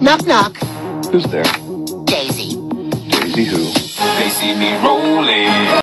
Knock, knock. Who's there? Daisy. Daisy who? They see me rolling.